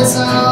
is all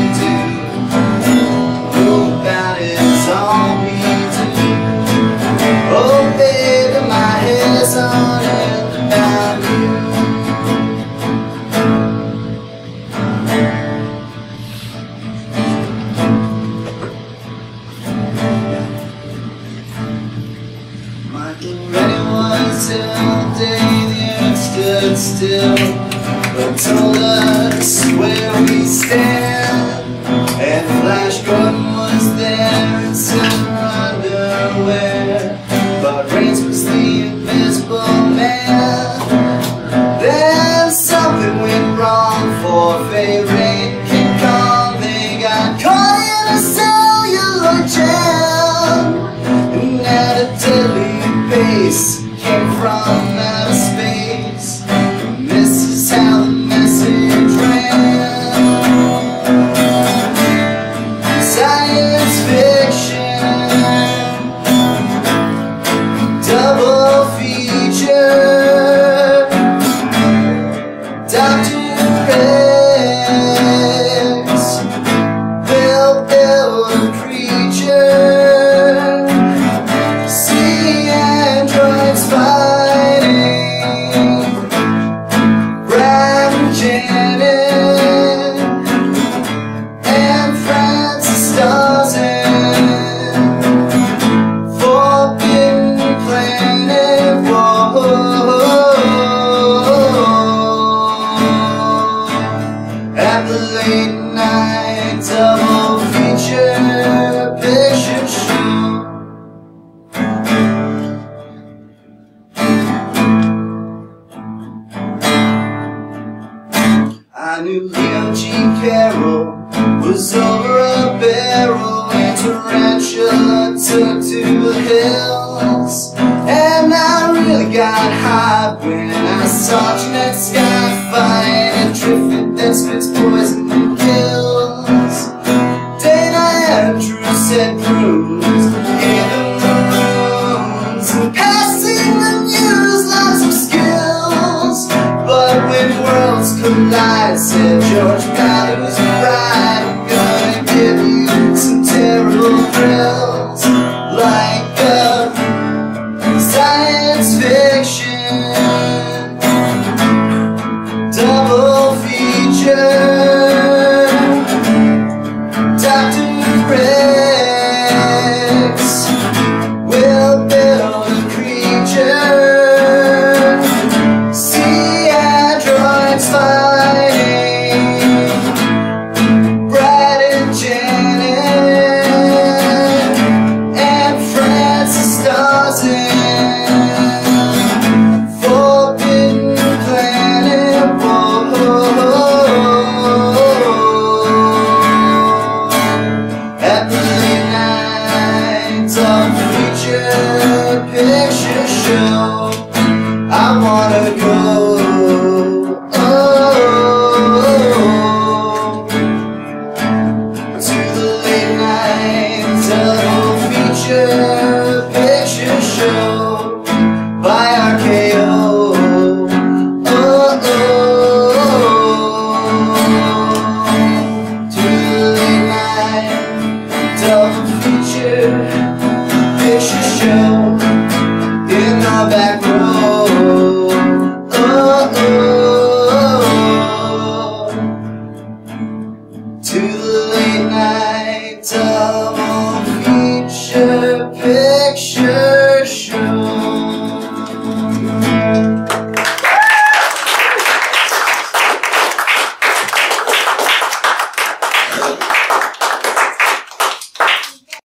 rocking ready once till day the earth stood still But told us where we stand And Flash Gordon was there in some underwear But Reigns was the invisible man Then something went wrong for favorite I knew Leo G. Carroll was over a barrel and tarantula took to the hills. And I really got high when I saw Jeanette Sky flying a drift that spits poison and kills. the lights said George Pallet was right.